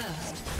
First